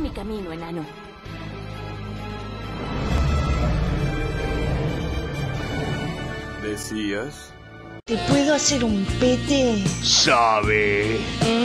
mi camino, enano. ¿Decías? ¿Te puedo hacer un pete? Sabe. ¿Eh?